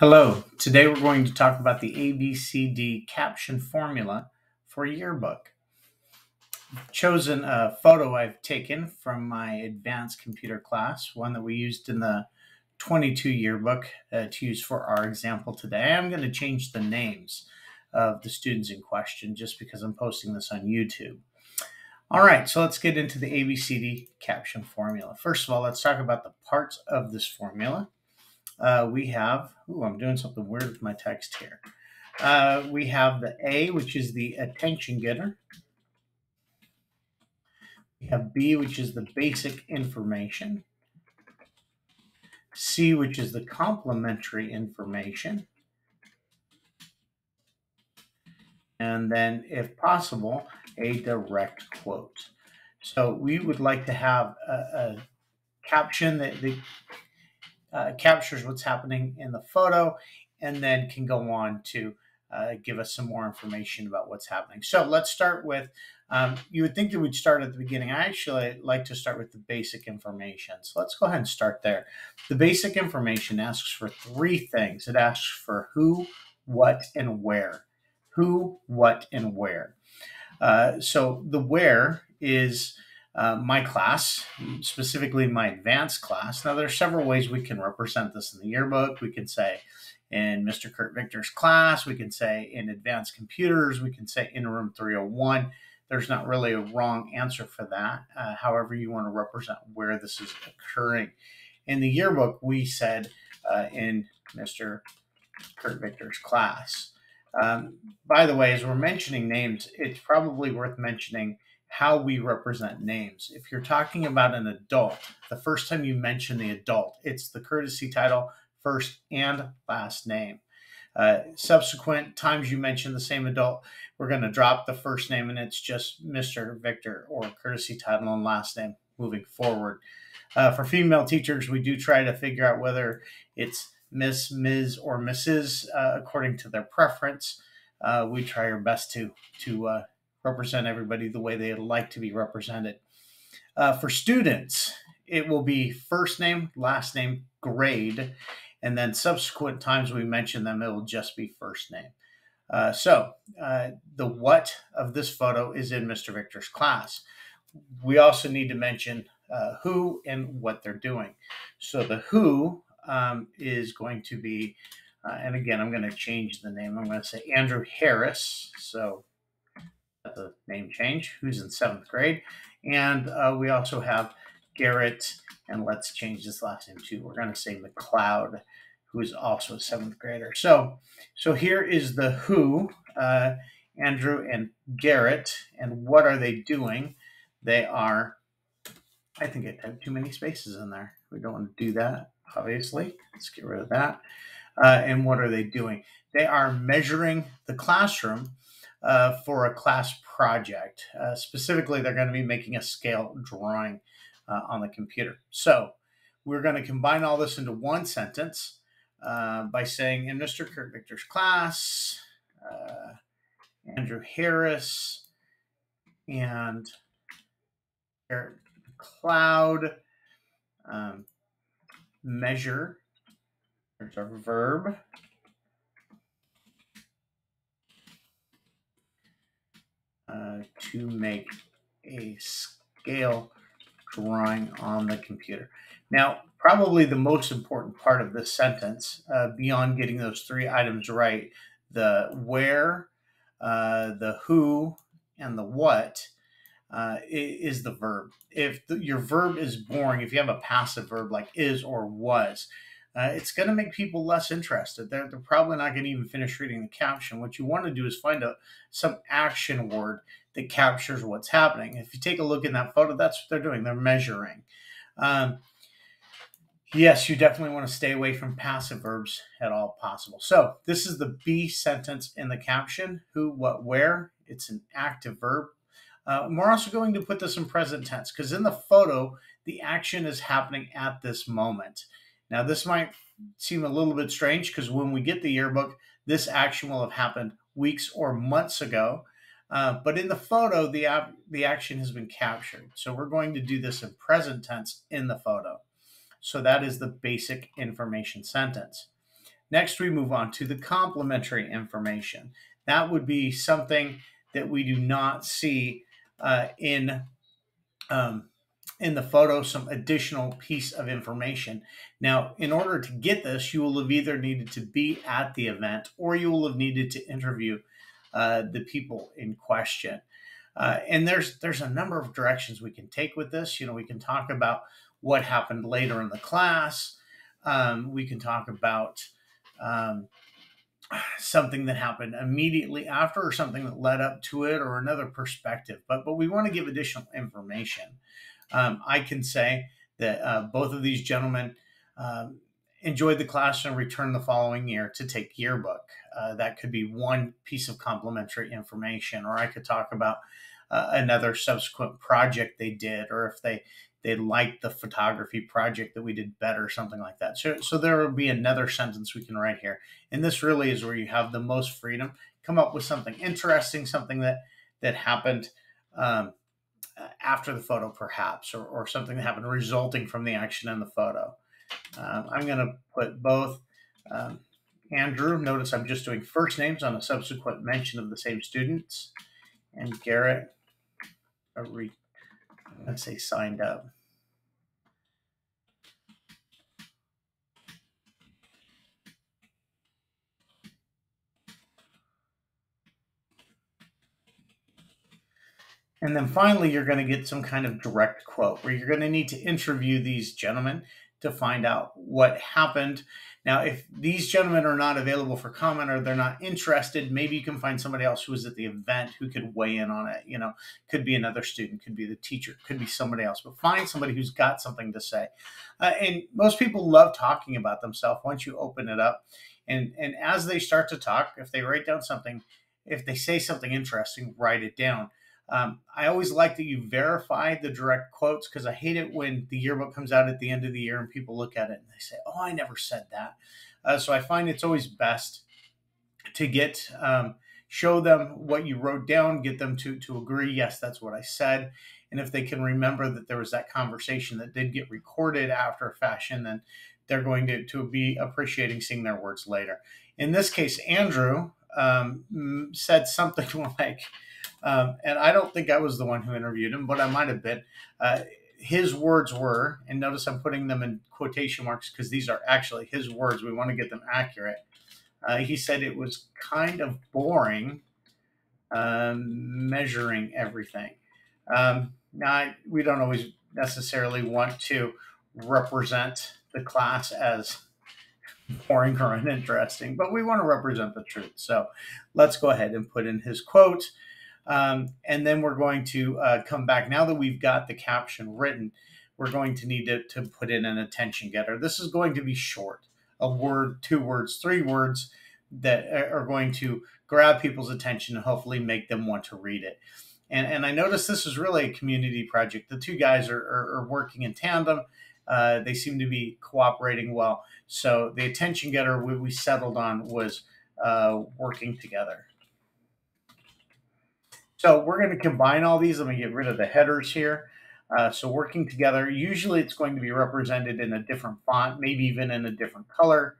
Hello, today we're going to talk about the ABCD caption formula for yearbook. I've chosen a photo I've taken from my advanced computer class, one that we used in the 22 yearbook uh, to use for our example today. I'm going to change the names of the students in question just because I'm posting this on YouTube. All right, so let's get into the ABCD caption formula. First of all, let's talk about the parts of this formula uh, we have, ooh, I'm doing something weird with my text here. Uh, we have the A, which is the attention getter. We have B, which is the basic information. C, which is the complementary information. And then, if possible, a direct quote. So we would like to have a, a caption that, that uh, captures what's happening in the photo and then can go on to uh, give us some more information about what's happening. So let's start with, um, you would think it would start at the beginning. I actually like to start with the basic information. So let's go ahead and start there. The basic information asks for three things. It asks for who, what, and where. Who, what, and where. Uh, so the where is uh, my class, specifically my advanced class. Now, there are several ways we can represent this in the yearbook. We can say in Mr. Kurt Victor's class, we can say in advanced computers, we can say in room 301. There's not really a wrong answer for that. Uh, however, you want to represent where this is occurring. In the yearbook, we said uh, in Mr. Kurt Victor's class. Um, by the way, as we're mentioning names, it's probably worth mentioning how we represent names. If you're talking about an adult, the first time you mention the adult, it's the courtesy title, first and last name. Uh, subsequent times you mention the same adult, we're going to drop the first name and it's just Mr. Victor or courtesy title and last name moving forward. Uh, for female teachers, we do try to figure out whether it's Miss, Ms., or Mrs. Uh, according to their preference. Uh, we try our best to to uh, represent everybody the way they like to be represented. Uh, for students, it will be first name, last name, grade, and then subsequent times we mention them, it will just be first name. Uh, so uh, the what of this photo is in Mr. Victor's class. We also need to mention uh, who and what they're doing. So the who um, is going to be, uh, and again, I'm going to change the name. I'm going to say Andrew Harris. So the name change, who's in seventh grade. And uh, we also have Garrett, and let's change this last name too. We're going to say McLeod, who is also a seventh grader. So, so here is the who, uh, Andrew and Garrett, and what are they doing? They are, I think I have too many spaces in there. We don't want to do that, obviously. Let's get rid of that. Uh, and what are they doing? They are measuring the classroom uh, for a class project. Uh, specifically, they're going to be making a scale drawing uh, on the computer. So we're going to combine all this into one sentence uh, by saying, in Mr. Kurt Victor's class, uh, Andrew Harris and Garrett McLeod um, measure, there's our verb, Uh, to make a scale drawing on the computer. Now, probably the most important part of this sentence, uh, beyond getting those three items right, the where, uh, the who, and the what, uh, is the verb. If the, your verb is boring, if you have a passive verb like is or was, uh, it's going to make people less interested. They're, they're probably not going to even finish reading the caption. What you want to do is find a, some action word that captures what's happening. If you take a look in that photo, that's what they're doing. They're measuring. Um, yes, you definitely want to stay away from passive verbs at all possible. So this is the B sentence in the caption, who, what, where. It's an active verb. Uh, we're also going to put this in present tense because in the photo, the action is happening at this moment. Now, this might seem a little bit strange because when we get the yearbook, this action will have happened weeks or months ago. Uh, but in the photo, the, the action has been captured. So we're going to do this in present tense in the photo. So that is the basic information sentence. Next, we move on to the complementary information. That would be something that we do not see uh, in um, in the photo some additional piece of information. Now, in order to get this, you will have either needed to be at the event or you will have needed to interview uh, the people in question. Uh, and there's there's a number of directions we can take with this. You know, we can talk about what happened later in the class. Um, we can talk about um, something that happened immediately after, or something that led up to it, or another perspective. But but we want to give additional information. Um, I can say that uh, both of these gentlemen um, enjoyed the class and returned the following year to take yearbook. Uh, that could be one piece of complementary information, or I could talk about uh, another subsequent project they did, or if they they liked the photography project that we did better, something like that. So, so there will be another sentence we can write here, and this really is where you have the most freedom. Come up with something interesting, something that that happened um, after the photo, perhaps, or, or something that happened resulting from the action in the photo. Um, I'm going to put both. Um, Andrew, notice I'm just doing first names on a subsequent mention of the same students, and Garrett, a re, let's say signed up. And then finally, you're going to get some kind of direct quote where you're going to need to interview these gentlemen to find out what happened. Now, if these gentlemen are not available for comment or they're not interested, maybe you can find somebody else who was at the event who could weigh in on it. You know, could be another student, could be the teacher, could be somebody else, but find somebody who's got something to say. Uh, and most people love talking about themselves once you open it up. And, and as they start to talk, if they write down something, if they say something interesting, write it down. Um, I always like that you verify the direct quotes because I hate it when the yearbook comes out at the end of the year and people look at it and they say, "Oh, I never said that." Uh, so I find it's always best to get um, show them what you wrote down, get them to to agree, yes, that's what I said, and if they can remember that there was that conversation that did get recorded after a fashion, then they're going to to be appreciating seeing their words later. In this case, Andrew um, said something like. Um, and I don't think I was the one who interviewed him, but I might have been. Uh, his words were, and notice I'm putting them in quotation marks because these are actually his words. We want to get them accurate. Uh, he said it was kind of boring um, measuring everything. Um, now, I, we don't always necessarily want to represent the class as boring or uninteresting, but we want to represent the truth. So let's go ahead and put in his quote. Um, and then we're going to uh, come back. Now that we've got the caption written, we're going to need to, to put in an attention getter. This is going to be short a word, two words, three words that are going to grab people's attention and hopefully make them want to read it. And, and I noticed this is really a community project. The two guys are, are, are working in tandem. Uh, they seem to be cooperating well. So the attention getter we, we settled on was uh, working together. So we're going to combine all these. Let me get rid of the headers here. Uh, so working together, usually it's going to be represented in a different font, maybe even in a different color.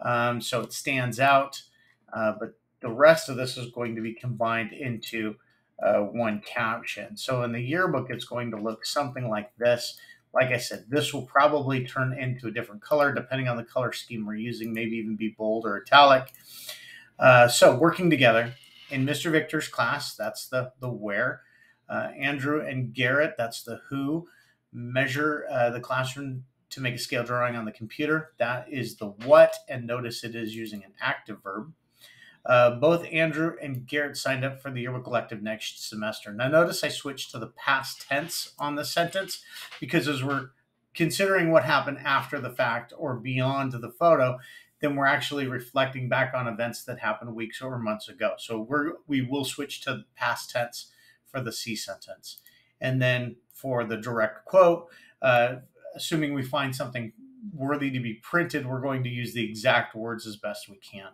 Um, so it stands out. Uh, but the rest of this is going to be combined into uh, one caption. So in the yearbook, it's going to look something like this. Like I said, this will probably turn into a different color depending on the color scheme we're using, maybe even be bold or italic. Uh, so working together, in Mr. Victor's class, that's the the where. Uh, Andrew and Garrett, that's the who. Measure uh, the classroom to make a scale drawing on the computer. That is the what, and notice it is using an active verb. Uh, both Andrew and Garrett signed up for the yearbook elective next semester. Now, notice I switched to the past tense on the sentence because as we're considering what happened after the fact or beyond the photo, then we're actually reflecting back on events that happened weeks or months ago. So we're we will switch to past tense for the C sentence, and then for the direct quote, uh, assuming we find something worthy to be printed, we're going to use the exact words as best we can.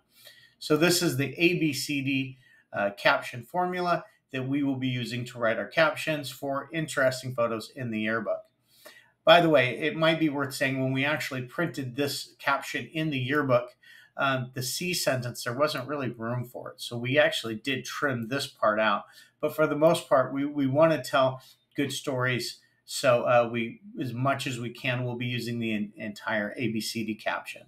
So this is the ABCD uh, caption formula that we will be using to write our captions for interesting photos in the yearbook. By the way, it might be worth saying when we actually printed this caption in the yearbook, um, the C sentence, there wasn't really room for it. So we actually did trim this part out. But for the most part, we, we want to tell good stories. So uh, we, as much as we can, we'll be using the entire ABCD caption.